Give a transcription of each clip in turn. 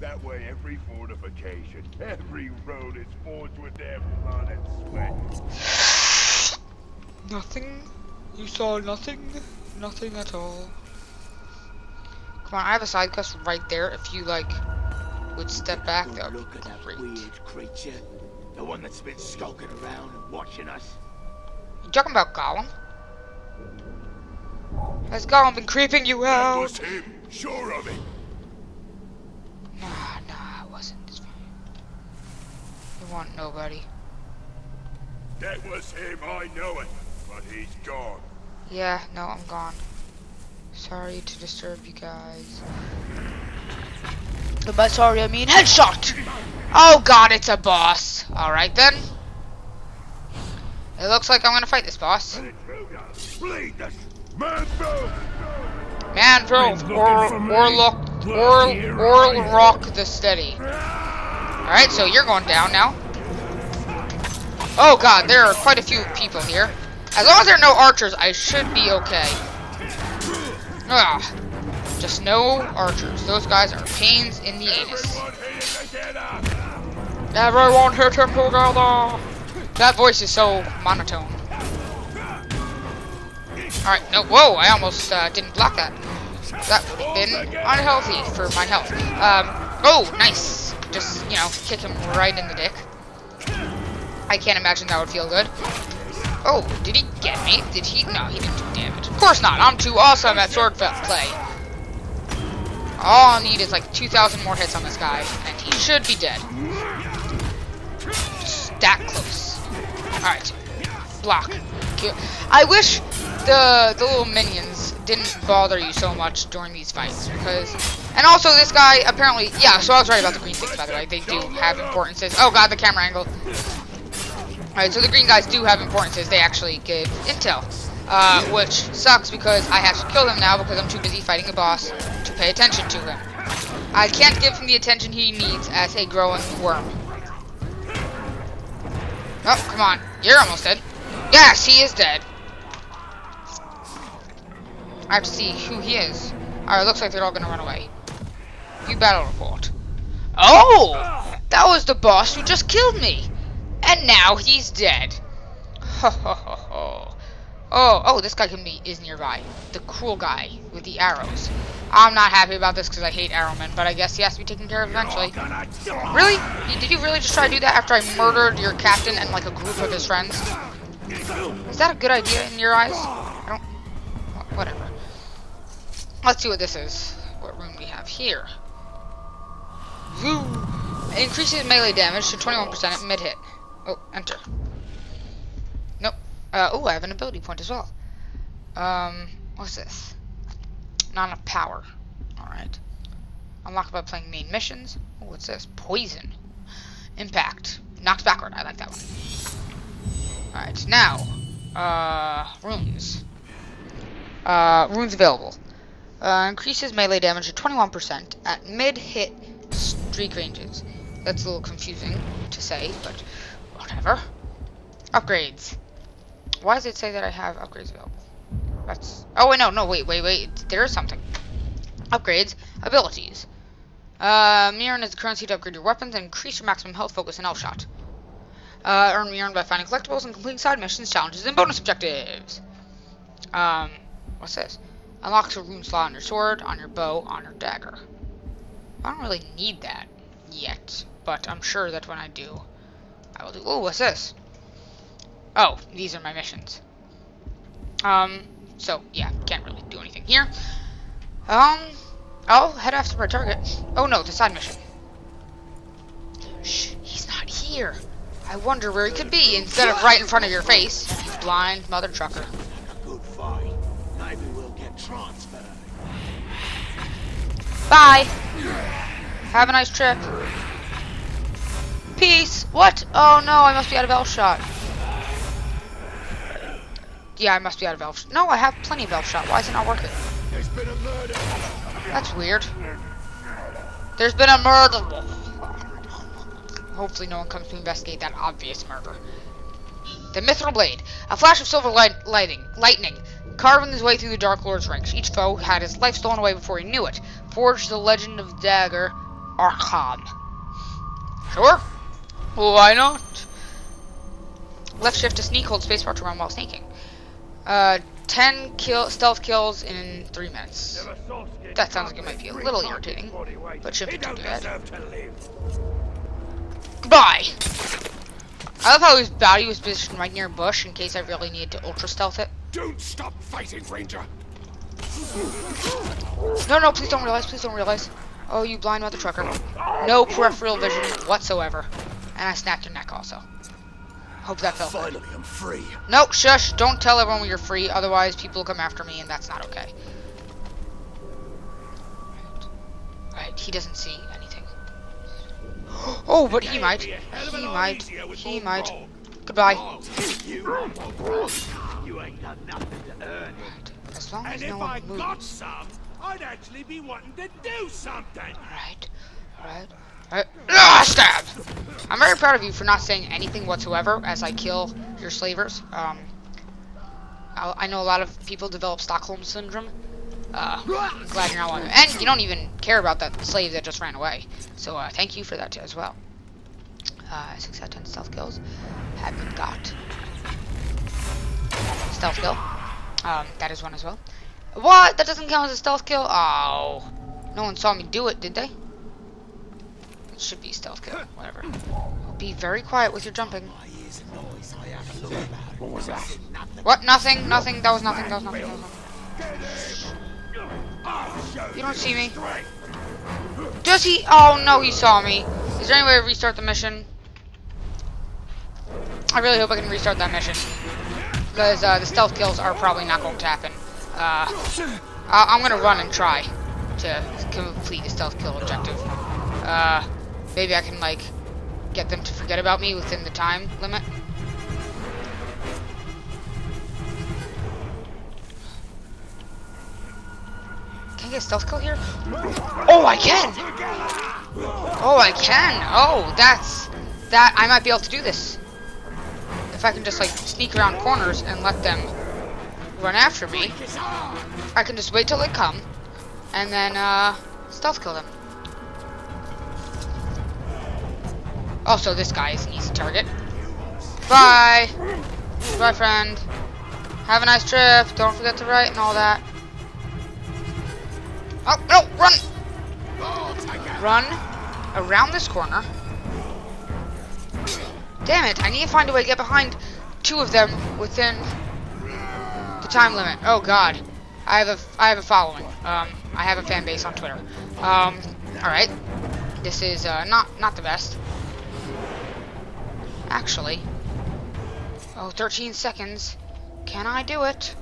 That way every fortification, every road is forged with their blood and sweat. Nothing? You saw nothing? Nothing at all. Come on, I have a side quest right there. If you, like, would step back, that would look be at that great. weird creature. The one that's been skulking around and watching us. You talking about Gollum? Has Gollum been creeping you That out? was him, sure of it. Nah, nah, it wasn't. It's fine. You want nobody. That was him, I know it. But he's gone. Yeah, no, I'm gone. Sorry to disturb you guys. And by sorry, I mean headshot! Oh god, it's a boss. Alright then. It looks like I'm gonna fight this boss. An intruder. Bleed us. Man through. Manville or Orlock or or Rock the Steady. Alright, so you're going down now. Oh god, there are quite a few people here. As long as there are no archers, I should be okay. Ah, just no archers. Those guys are pains in the anus. Everyone hit him together. That voice is so monotone. Alright, no, whoa, I almost uh, didn't block that. That would have been unhealthy for my health. Um, oh, nice. Just, you know, kick him right in the dick. I can't imagine that would feel good. Oh, did he get me? Did he? No, he didn't do damage. Of course not. I'm too awesome at sword play. All I need is like 2,000 more hits on this guy, and he should be dead. Just that close. Alright. Block. I wish the the little minions didn't bother you so much during these fights because and also this guy apparently yeah so I was right about the green things by the way. They do have importances. Oh god the camera angle. Alright so the green guys do have importances. They actually give intel uh, which sucks because I have to kill them now because I'm too busy fighting a boss to pay attention to him. I can't give him the attention he needs as a growing worm. Oh come on. You're almost dead yes he is dead I have to see who he is. Alright, looks like they're all gonna run away. View battle report. Oh! That was the boss who just killed me! And now he's dead. Ho ho ho ho. Oh, oh, this guy can be is nearby. The cruel guy with the arrows. I'm not happy about this because I hate arrowmen, but I guess he has to be taken care of eventually. Really? Did you really just try to do that after I murdered your captain and like a group of his friends? Is that a good idea in your eyes? I don't. Whatever. Let's see what this is. What room we have here. Woo! Increases melee damage to 21% at mid hit. Oh, enter. Nope. Uh, oh, I have an ability point as well. Um, what's this? Not enough power. Alright. Unlocked by playing main missions. Oh, what's this? Poison. Impact. Knocks backward. I like that one. Alright, now. Uh, runes. Uh, runes available. Uh, increases melee damage to 21% at mid-hit streak ranges. That's a little confusing to say, but whatever. Upgrades. Why does it say that I have upgrades available? That's. Oh wait, no, no, wait, wait, wait. There is something. Upgrades. Abilities. Uh, Mirian is the currency to upgrade your weapons and increase your maximum health, focus, and elf shot. Uh, earn Mirian by finding collectibles and completing side missions, challenges, and bonus objectives. Um, what's this? Unlocks a rune slot on your sword, on your bow, on your dagger. I don't really need that yet, but I'm sure that when I do, I will do. Oh, what's this? Oh, these are my missions. Um, so yeah, can't really do anything here. Um, I'll head after my target. Oh no, the side mission. Shh, he's not here. I wonder where he could be instead of right in front of your face. You blind mother trucker. Good fight. Maybe we'll get transferred. Bye. Have a nice trip. Peace. What? Oh no, I must be out of elf shot. Yeah, I must be out of elf. No, I have plenty of elf shot. Why is it not working? There's been a murder. That's weird. There's been a murder. Hopefully, no one comes to investigate that obvious murder. The Mithril Blade. A flash of silver light lighting, lightning, carving his way through the Dark Lord's ranks. Each foe had his life stolen away before he knew it. Forged the legend of dagger Acharn. Sure. Why not? Left shift to sneak, hold spacebar to run while sneaking. Uh, 10 kill stealth kills in 3 minutes. That sounds like it might be a little irritating, but shouldn't be too bad. Goodbye! I love how his body was positioned right near a bush in case I really needed to ultra stealth it. Don't stop fighting, Ranger. No, no, please don't realize, please don't realize. Oh, you blind mother trucker. No peripheral vision whatsoever. And I snapped your neck also. Hope that felt good. Finally, I'm free. No, shush, don't tell everyone you're free, otherwise people will come after me and that's not okay. Right, right he doesn't see. Oh, but he might. He might. He might. Goodbye. You ain't got nothing to earn. As long as And no one got moves. some, I'd actually be wanting to do something. Alright. Alright. Alright. Ah, stab! I'm very proud of you for not saying anything whatsoever as I kill your slavers. Um, I know a lot of people develop Stockholm Syndrome. Uh, glad you're not one of them. And you don't even care about that slave that just ran away. So, uh, thank you for that too, as well. Uh, 6 out of 10 stealth kills have been got. Stealth kill. Um, that is one as well. What? That doesn't count as a stealth kill? Oh. No one saw me do it, did they? It should be stealth kill. Whatever. Be very quiet with your jumping. What was that? What? Nothing? Nothing? That was nothing. That was nothing. That was nothing. You don't see me. Does he? Oh no, he saw me. Is there any way to restart the mission? I really hope I can restart that mission. Because uh, the stealth kills are probably not going to happen. Uh, I I'm going to run and try to complete the stealth kill objective. Uh, maybe I can, like, get them to forget about me within the time limit. I get stealth kill here? Oh, I can! Oh, I can! Oh, that's... That, I might be able to do this. If I can just, like, sneak around corners and let them run after me, I can just wait till they come, and then, uh, stealth kill them. Also, this guy is an easy target. Bye! Bye, friend. Have a nice trip. Don't forget to write and all that. Oh, no, run! Run around this corner. Damn it, I need to find a way to get behind two of them within the time limit. Oh god. I have a I have a following. Um I have a fan base on Twitter. Um alright. This is uh not not the best. Actually. Oh, 13 seconds. Can I do it?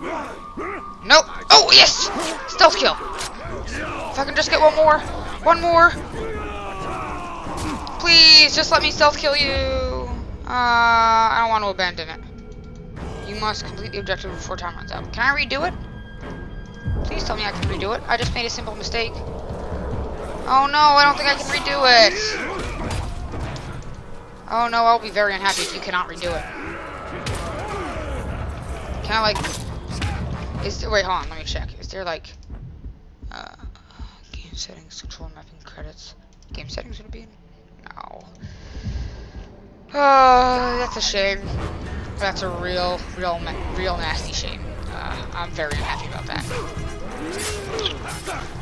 Nope. Oh, yes! Stealth kill. If I can just get one more. One more. Please, just let me stealth kill you. Uh, I don't want to abandon it. You must complete the objective before time runs out. Can I redo it? Please tell me I can redo it. I just made a simple mistake. Oh no, I don't think I can redo it. Oh no, I'll be very unhappy if you cannot redo it. Can I like... Is there, wait, hold on, let me check. Is there like... Uh, game settings, control mapping credits. Game settings would be? No. Uh, that's a shame. That's a real, real, real nasty shame. Uh, I'm very unhappy about that.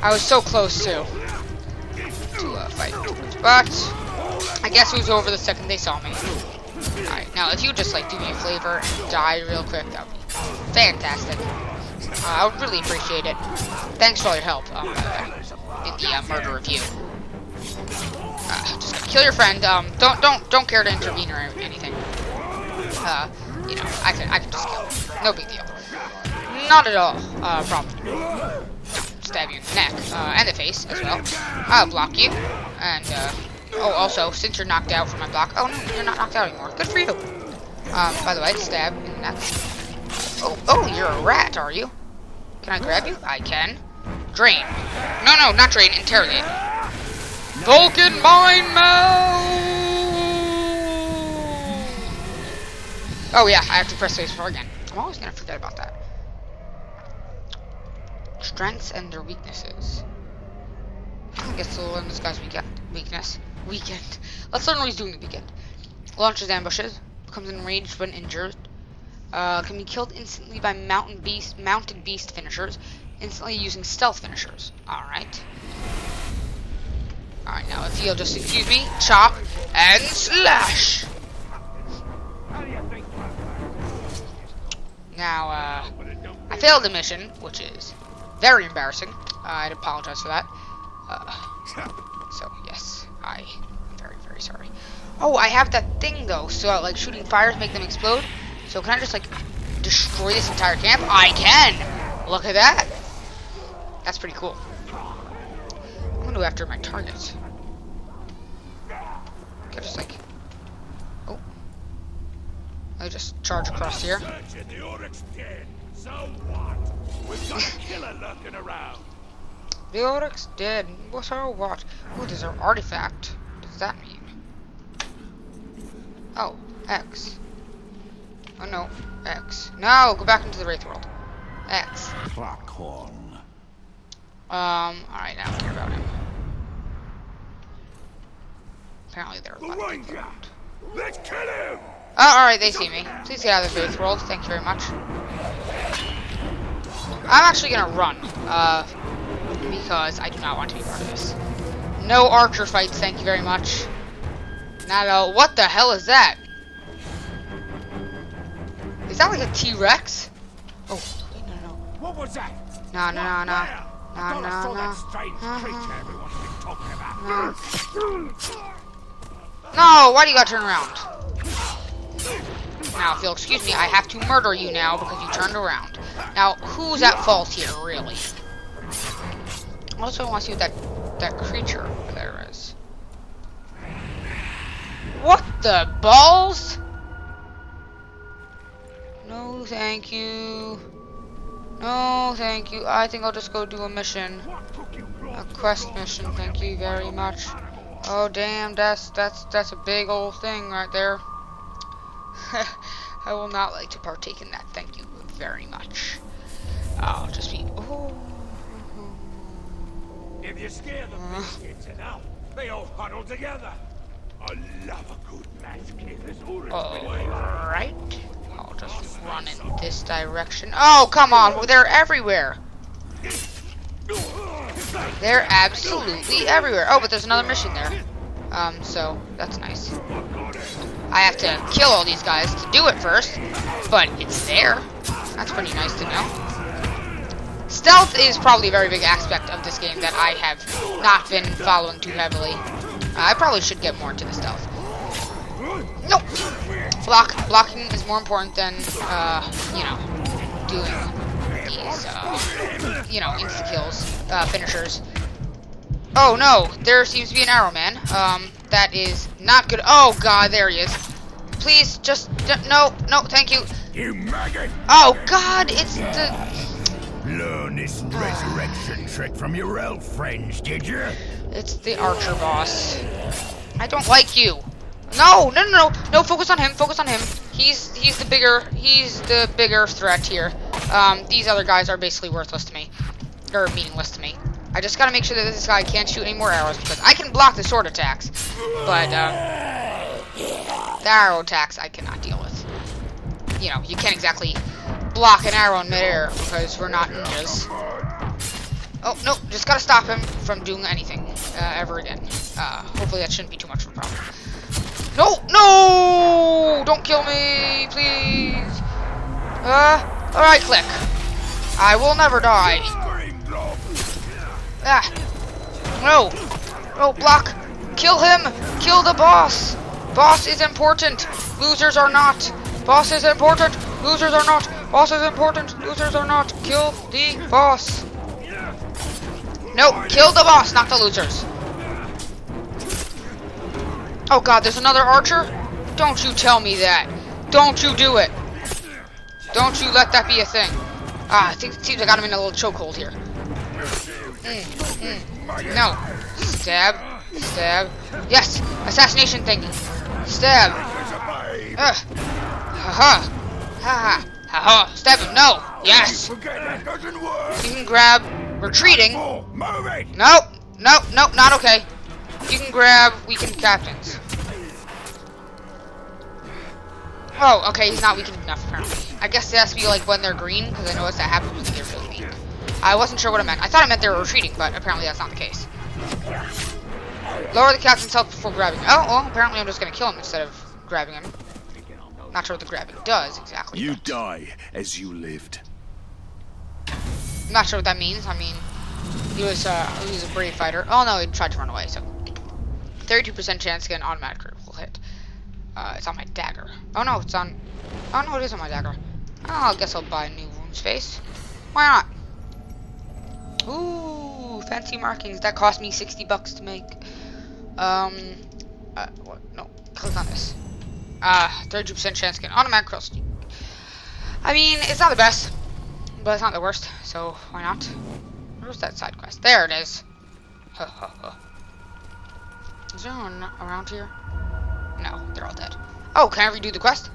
I was so close to to uh, fight, but I guess it was over the second they saw me. Alright, now if you just like do me a favor and die real quick, that would be fantastic. Uh, I would really appreciate it. Thanks for all your help, um, way, in the uh, murder review. Uh, just kill your friend. Um, don't don't don't care to intervene or anything. Uh, you know, I can I can just kill. Him. No big deal. Not at all. Uh, problem. Stab you in the neck uh, and the face as well. I'll block you. And uh, oh, also since you're knocked out from my block. Oh no, you're not knocked out anymore. Good for you. Um, by the way, stab in the neck. Oh oh, you're a rat, are you? Can I grab you? I can. Drain. No no, not drain. Interrogate. Vulcan Mind Meld! Oh yeah, I have to press space for again. I'm always gonna forget about that. Strengths and their weaknesses. I guess we'll learn this guy's weekend. Weakness. Weekend. Let's learn what he's doing the weekend. Launches ambushes. Becomes enraged when injured. Uh, can be killed instantly by mountain beast, mounted beast finishers. Instantly using stealth finishers. Alright. Alright, now if you'll just excuse me, chop and slash. Now, uh, I failed the mission, which is very embarrassing. Uh, I'd apologize for that. Uh, so, yes, I am very, very sorry. Oh, I have that thing, though, so, like, shooting fires make them explode. So, can I just, like, destroy this entire camp? I can! Look at that! That's pretty cool. I'm gonna go after my targets. Just, like... Oh. I just charge across here. The Oryx dead. So what? We've got a killer lurking around. The Oryx dead. What or what? Ooh, there's an artifact. What does that mean? Oh, X. Oh no, X. No, go back into the Wraith world. X. Clockhorn. Um, alright, I don't care about him. Apparently they're The left. Ranger. Let's kill him. Oh, alright, they see me. Please get out of the Wraith world. Thank you very much. I'm actually gonna run. Uh, because I do not want to be part of this. No archer fights, thank you very much. Not at all. What the hell is that? Is that like a T-Rex? Oh, wait, no, no. What was that? No, no, no, no. No, no, no. that strange Uh-huh. creature everyone's been talking about. No, why do you gotta turn around? Now, if you'll excuse me, I have to murder you now because you turned around. Now, who's at fault here, really? Also, I want to see what that, that creature there is. What the balls? Thank you. No, thank you. I think I'll just go do a mission. A quest mission, thank you very much. Oh damn, that's that's that's a big old thing right there. I will not like to partake in that. Thank you very much. I'll just be. Oh. If you scare the uh. biscuits enough, they all huddle together. I love a good. This Oryx Alright. I'll just run in this direction. Oh come on, they're everywhere. They're absolutely everywhere. Oh, but there's another mission there. Um, so that's nice. I have to kill all these guys to do it first, but it's there. That's pretty nice to know. Stealth is probably a very big aspect of this game that I have not been following too heavily. I probably should get more into the stealth. Nope. Block blocking is more important than uh, you know doing these uh, you know insta kills, uh, finishers. Oh no, there seems to be an arrow man. Um, that is not good. Oh god, there he is. Please, just d- no, no, thank you. You maggot! Oh god, it's the Learn this resurrection trick from your elf friends, did you? it's the archer boss. I don't like you. No, no, no, no, no. Focus on him. Focus on him. He's he's the bigger he's the bigger threat here. Um, these other guys are basically worthless to me, or meaningless to me. I just gotta make sure that this guy can't shoot any more arrows because I can block the sword attacks, but um, the arrow attacks I cannot deal with. You know, you can't exactly block an arrow in midair because we're not ninjas. Oh, no, just gotta stop him from doing anything uh, ever again. Uh, hopefully that shouldn't be too much of a problem. No, no! Don't kill me, please! Uh, alright, click. I will never die. Ah. No. No, block. Kill him. Kill the boss. Boss is important. Losers are not. Boss is important. Losers are not. Boss is important. Losers are not. Kill the boss. No, kill the boss, not the losers. Oh god, there's another archer? Don't you tell me that. Don't you do it. Don't you let that be a thing. Ah, I think it seems I got him in a little chokehold here. Mm, mm. No. Stab. Stab. Yes! Assassination thingy. Stab. Ugh. Ha-ha. Ha-ha. Ha-ha. Stab him. No. Yes. Forget that doesn't work! You can grab retreating. Nope. No, no, not okay. You can grab weakened captains. Oh, okay, he's not weakened enough apparently. I guess it has to be like when they're green, because I noticed that happens when they're really weak. I wasn't sure what it meant. I thought it meant they were retreating, but apparently that's not the case. Lower the captain's health before grabbing. Oh, well, apparently I'm just gonna kill him instead of grabbing him. Not sure what the grabbing does exactly. You but- die as you lived. Not sure what that means. I mean, he was uh, he was a brave fighter. Oh no, he tried to run away. So, 32% chance to get an automatic critical hit. Uh, it's on my dagger. Oh no, it's on. Oh no, it is on my dagger. Oh, I guess I'll buy a new wound space. Why not? Ooh, fancy markings. That cost me 60 bucks to make. Um, uh, what? No, click on this. Uh, 32% chance to get an automatic critical. I mean, it's not the best, but it's not the worst. So why not? Where's that side quest? There it is. Huh. Is there anyone around here? No, they're all dead. Oh, can I redo the quest?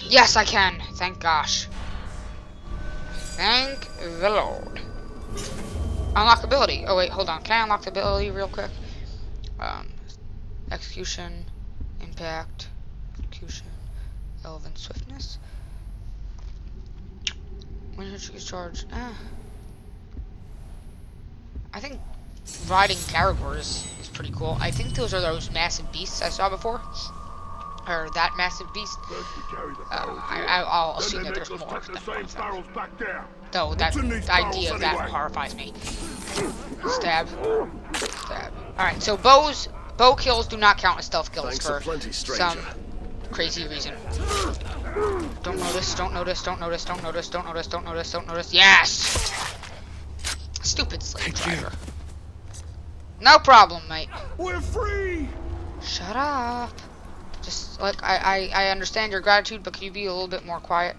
Yes, I can. Thank gosh. Thank the Lord. Unlock ability. Oh wait, hold on. Can I unlock the ability real quick? Um, execution, impact, execution, elven swiftness. When did you get charged? Eh. I think riding Caragor is, pretty cool. I think those are those massive beasts I saw before. Or that massive beast. First we carry the Uh, I, here, I, I'll then assume that there's more the same barrels back there. Though that What's in these the idea of that horrifies me. Stab. Stab. Alright, so bows, bow kills do not count as stealth kills Thanks for plenty, some crazy reason. Don't notice, don't notice, don't notice, don't notice, don't notice, don't notice, don't notice. Yes! Stupid slave driver. No problem, mate. We're free! Shut up. Just like I, I, I understand your gratitude, but could you be a little bit more quiet?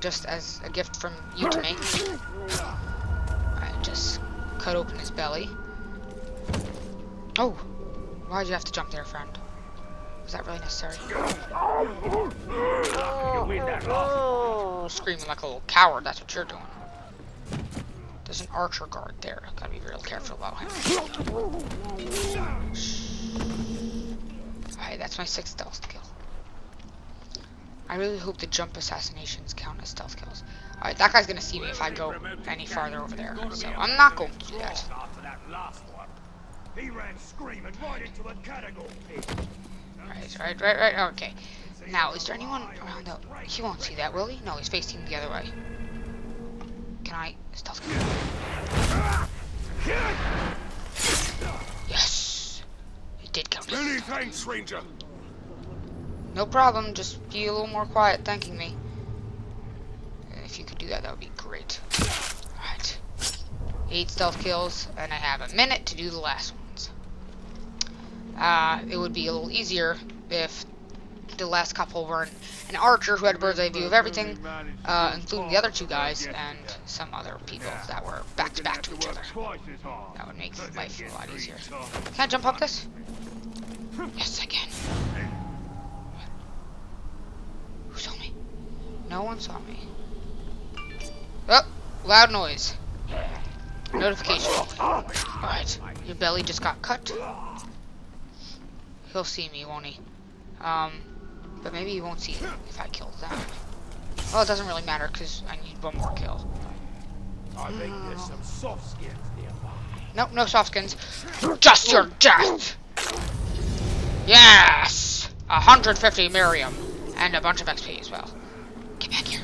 Just as a gift from you to me. I just cut open his belly. Oh, why'd you have to jump there, friend? Was that really necessary? Oh, screaming like a little coward. That's what you're doing. There's an archer guard there. Gotta be real careful about him. Alright, that's my sixth stealth kill. I really hope the jump assassinations count as stealth kills. Alright, that guy's gonna see me if I go any farther over there. So I'm not going to do that. He ran screaming right. Right, right, right, right. Okay. Now, is there anyone around the... He won't see that, will he? No, he's facing the other way. Can I stealth kill? Yes! It did count. Many thanks, Ranger. No problem, just be a little more quiet thanking me. If you could do that, that would be great. Alright. Eight stealth kills, and I have a minute to do the last ones. Uh, it would be a little easier if the last couple weren't an archer who had a bird's eye view of everything, uh, including the other two guys and some other people that were back to back to each other. That would make life a lot easier. Can I jump up this? Yes, I can. Who saw me? No one saw me. Oh, loud noise. Notification. Alright, your belly just got cut. He'll see me, won't he? Um, but maybe you won't see me if I kill them. Well, it doesn't really matter because I need one more kill. I think there's some soft skins nearby. Nope, no soft skins. Just your death! Yes! 150 Mirian. And a bunch of XP as well. Get back here.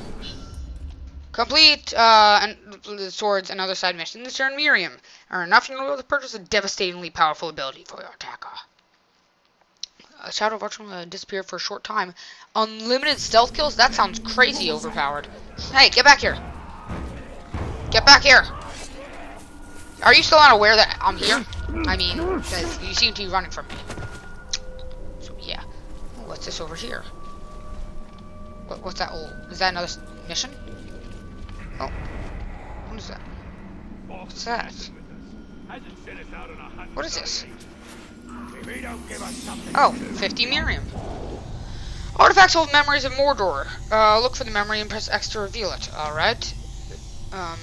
Complete uh, and the swords and other side missions. This turn Mirian. Earn enough to be able to purchase a devastatingly powerful ability for your attacker. A Shadow of Archer will disappear for a short time. Unlimited stealth kills? That sounds crazy overpowered. Hey, get back here. Get back here. Are you still unaware that I'm here? I mean, because you seem to be running from me. So, yeah. Ooh, what's this over here? What, what's that? Oh, is that another mission? Oh. What is that? What's that? What is this? Oh, 50 Mirian. Artifacts hold memories of Mordor. Uh, look for the memory and press X to reveal it. Alright. Um,